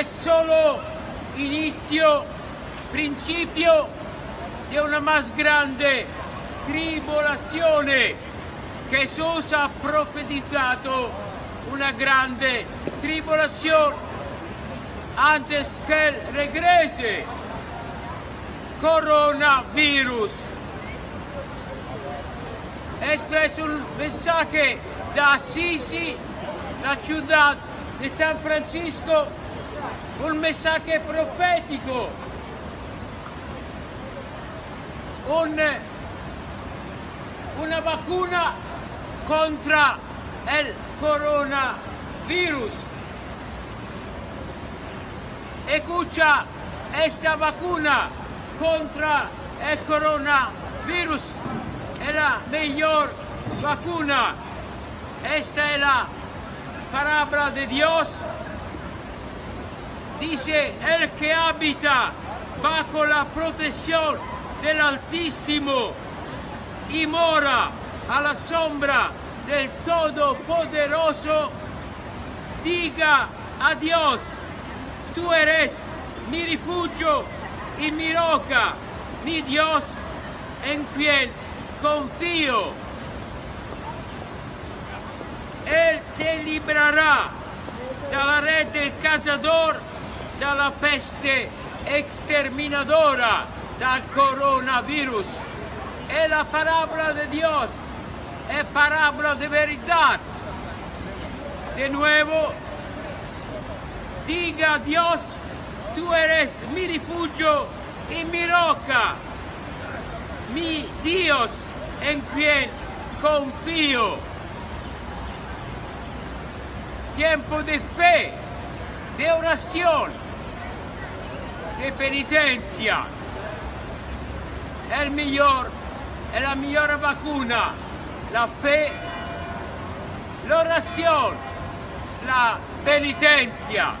es solo inicio, principio di una más grande tribolazione. Jesús ha profetizzato una grande tribolazione antes él regrese. Coronavirus. Este es un mensaje de Assisi, la ciudad de San Francisco, un mensaje profético, un, una vacuna contra el coronavirus. Escucha, esta vacuna contra el coronavirus es la mejor vacuna. Esta es la palabra de Dios. Dice, el que habita bajo la protección del Altísimo y mora a la sombra del Todopoderoso, diga a Dios, tú eres mi refugio y mi roca, mi Dios en quien confío. Él te librará dalla red del cazador, dalla peste exterminadora, dal coronavirus. Es la palabra de Dios, es palabra de verdad. De nuevo, diga a Dios, tú eres mi refugio y mi roca, mi Dios en quien confío. Tiempo de fe, de oración, de penitencia. El mejor, es la mejor vacuna, la fe, la oración, la penitencia.